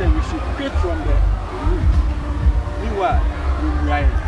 say we should quit from the root. Meanwhile, we write.